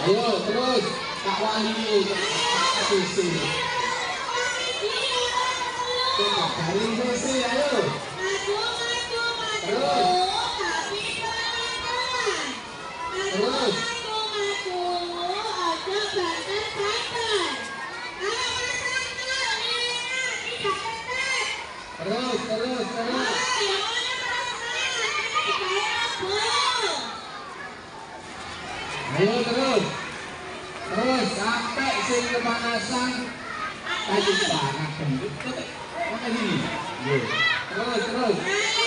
Ayo terus. Kak Wali. Kak Sisi Coba dari Sisi ayo. Terus terus. Terus ayo terus. Terus sampai sing kepanasan. Tadi panas. Mana sini terus terus terus